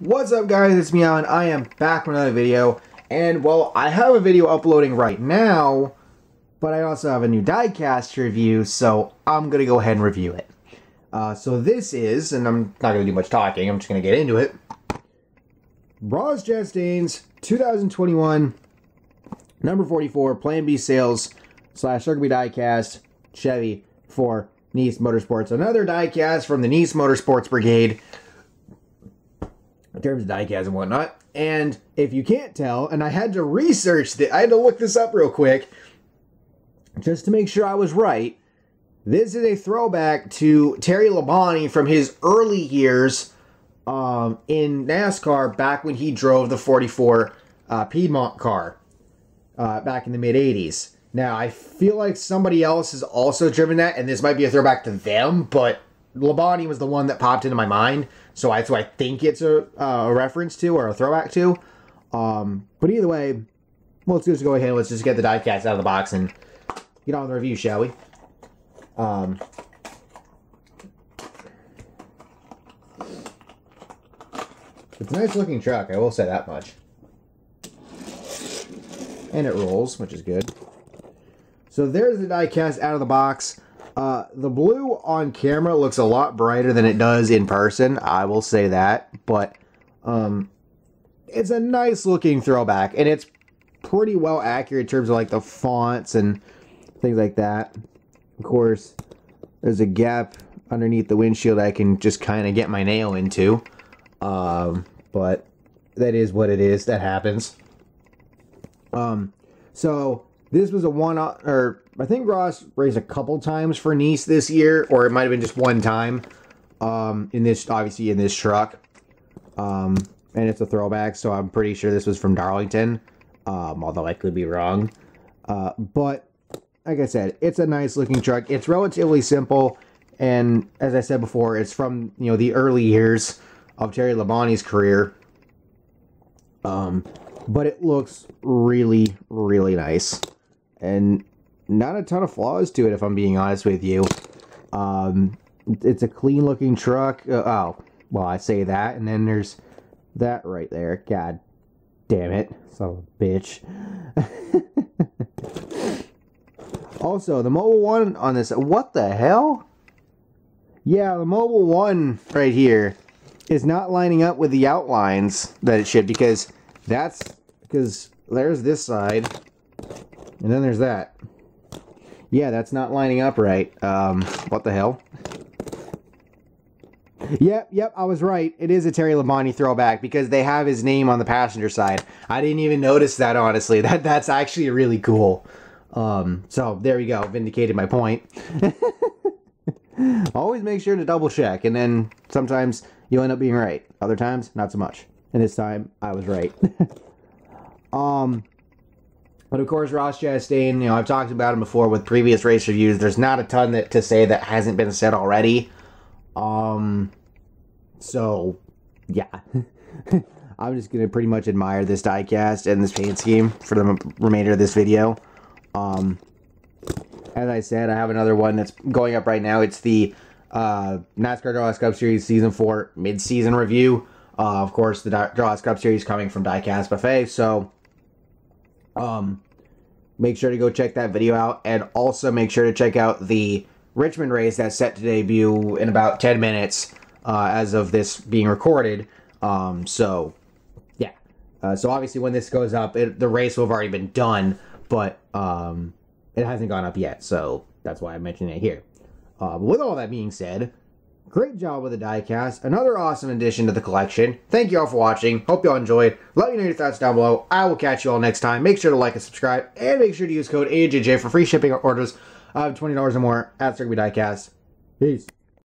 What's up guys, it's Meow and I am back with another video. And well, I have a video uploading right now, but I also have a new diecast review, so I'm to go ahead and review it. Uh, so this is, and I'm not to do much talking, I'm just to get into it. Ross Chastain's 2021 number 44 Plan B sales slash Circle B diecast Chevy for Niece Motorsports. Another diecast from the Niece Motorsports Brigade in terms of diecast and whatnot. And if you can't tell, and I had to research that, I had to look this up real quick just to make sure I was right. This is a throwback to Terry Labonte from his early years um, in NASCAR back when he drove the 44 uh, Piedmont car uh, back in the mid 80s. Now, I feel like somebody else has also driven that, and this might be a throwback to them, but Labonte was the one that popped into my mind, so that's who I think it's a, uh, a reference to or a throwback to. Um, but either way, well, let's just go ahead let's just get the diecast out of the box and get on the review, shall we? Um, it's a nice looking truck, I will say that much. And it rolls, which is good. So there's the diecast out of the box. Uh, the blue on camera looks a lot brighter than it does in person. I will say that, but um, it's a nice looking throwback, and it's pretty well accurate in terms of like the fonts and things like that. Of course, there's a gap underneath the windshield I can just kind of get my nail into, um, but that is what it is. That happens. Um, so this was a one or I think Ross raised a couple times for Niece this year, or it might have been just one time. Um, in this, obviously in this truck, um, and it's a throwback, so I'm pretty sure this was from Darlington. Um, although I could be wrong. Uh, but like I said, it's a nice looking truck. It's relatively simple, and as I said before, it's from you know the early years of Terry Labonte's career. Um, but it looks really, really nice, and not a ton of flaws to it, if I'm being honest with you. Um, it's a clean looking truck. Uh, oh, well, I say that, and then there's that right there. God damn it, son of a bitch. also, the Mobil One on this, what the hell? Yeah, the Mobil One right here is not lining up with the outlines that it should because that's because there's this side and then there's that. Yeah, that's not lining up right. Um, what the hell? Yep, yep, I was right. It is a Terry Labonte throwback because they have his name on the passenger side. I didn't even notice that, honestly. That That's actually really cool. Um, so, there we go. Vindicated my point. Always make sure to double check, and then sometimes you'll end up being right. Other times, not so much. And this time, I was right. um, but of course, Ross Chastain, you know, I've talked about him before with previous race reviews. There's not a ton that to say that hasn't been said already. Um, so yeah, I'm just gonna pretty much admire this diecast and this paint scheme for the remainder of this video. Um, as I said, I have another one that's going up right now. It's the uh, NASCAR Draws Cup Series Season 4 mid-season review. Uh, of course, the Draws Cup Series coming from Diecast Buffet, so um, make sure to go check that video out, and also make sure to check out the Richmond race that's set to debut in about 10 minutes uh, as of this being recorded. Um, so, yeah. Uh, so obviously when this goes up, it, the race will have already been done, but um, it hasn't gone up yet, so that's why I'm mentioning it here. Uh, with all that being said, Great job with the diecast. Another awesome addition to the collection. Thank you all for watching. Hope you all enjoyed. Let me know your thoughts down below. I will catch you all next time. Make sure to like and subscribe. And make sure to use code AJJ for free shipping orders of $20 or more at Circle B Diecast. Peace.